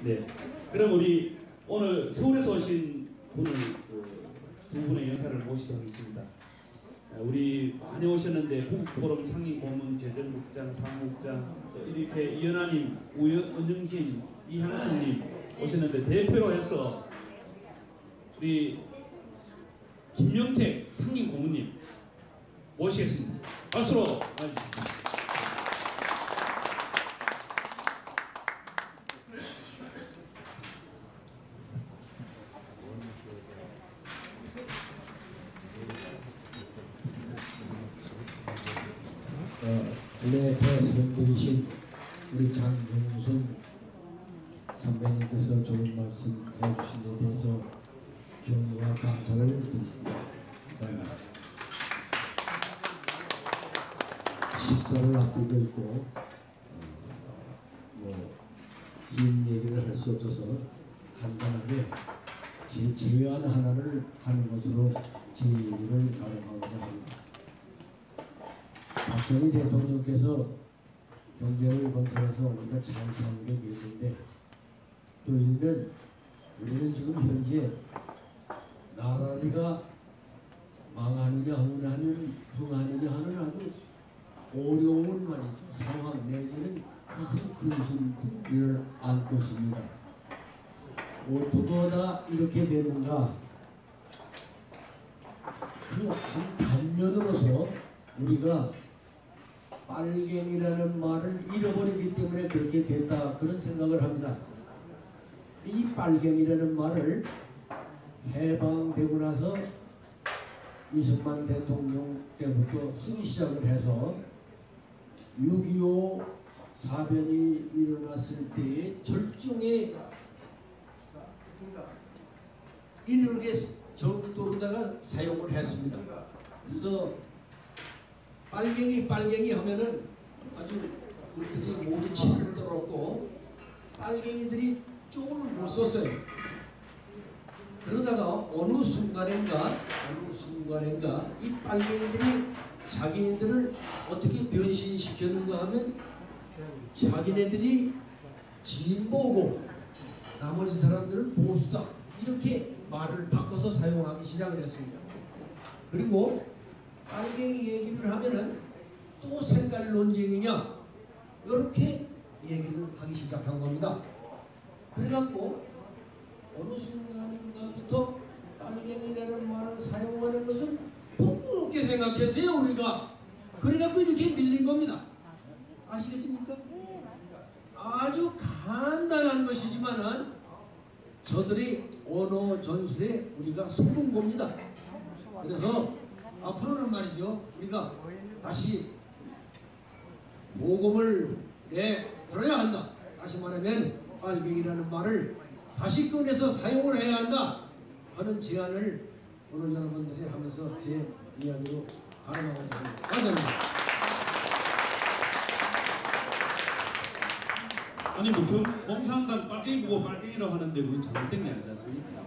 네. 그럼 우리 오늘 서울에서 오신 분을 그두 분의 연사를 모시도록 하겠습니다. 어, 우리 많이 오셨는데 국포럼 창립고문 재정국장 사무국장 또 이렇게 이현아님, 우영진, 이향수님 오셨는데 대표로 해서 우리 김명택 상임고문님 모시겠습니다. 박수로 맞아주십시오. 어, 원래 대선배이신 우리 장영순 선배님께서 좋은 말씀 해주신 데 대해서 경의와 감사를 드립니다. 감사합니다. 식사를 앞두고 있고 어, 뭐긴 얘기를 할 수 없어서 간단하게 제 제안 하나를 하는 것으로 제 얘기를 가름하고자 합니다. 박정희 대통령께서 경제를 건설해서 우리가 잘 사는 게 되는데 또 일면 우리는 지금 현재 나라가 망하느냐 흥하느냐, 흥하느냐 하는 아주 어려운 말이죠 상황 내지는 큰 근심을 안고 있습니다. 어떻게 하다 이렇게 되는가 그 한 단면으로서 우리가 빨갱이라는 말을 잃어버리기 때문에 그렇게 됐다 그런 생각을 합니다. 이 빨갱이라는 말을 해방되고 나서 이승만 대통령 때부터 쓰기 시작을 해서 6.25 사변이 일어났을 때의 절정에 이르게 정도로다가 사용을 했습니다. 그래서 빨갱이 빨갱이 하면은 아주 우리들이 모두 침을 떨었고 빨갱이들이 쪽을 못 썼어요. 그러다가 어느 순간인가 어느 순간인가 이 빨갱이들이 자기네들을 어떻게 변신시켰는가 하면 자기네들이 진보고 나머지 사람들은 보수다 이렇게 말을 바꿔서 사용하기 시작을 했습니다. 그리고 빨갱이 얘기를 하면은 또 색깔 논쟁이냐 이렇게 얘기를 하기 시작한 겁니다. 그래갖고 어느 순간부터 빨갱이라는 말을 사용하는 것을 부끄럽게 생각했어요 우리가. 그래갖고 이렇게 밀린 겁니다. 아시겠습니까? 아주 간단한 것이지만은 저들이 언어 전술에 우리가 속은 겁니다. 그래서 앞으로는 말이죠. 우리가 다시 복음을 내 들어야 한다. 다시 말하면 빨갱이라는 말을 다시 꺼내서 사용을 해야 한다 하는 제안을 오늘 여러분들이 하면서 제 이야기로 합니다. 감사합니다. 아니 뭐그 공산당 빨갱이 보고 빨갱이라고 하는데 그건 잘못된 게 아니지 않습니까?